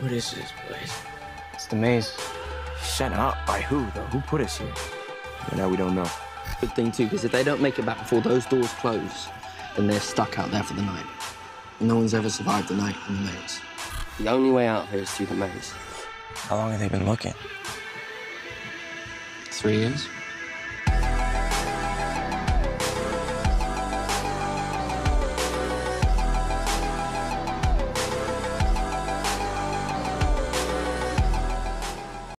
What is this place? It's the maze. Shut up by who, though? Who put us here? And now we don't know. Good thing, too, because if they don't make it back before those doors close, then they're stuck out there for the night. No one's ever survived the night in the maze. The only way out here is through the maze. How long have they been looking? Three years?